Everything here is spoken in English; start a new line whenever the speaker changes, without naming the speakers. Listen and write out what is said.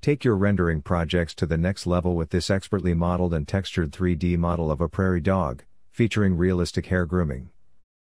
Take your rendering projects to the next level with this expertly modeled and textured 3D model of a prairie dog, featuring realistic hair grooming.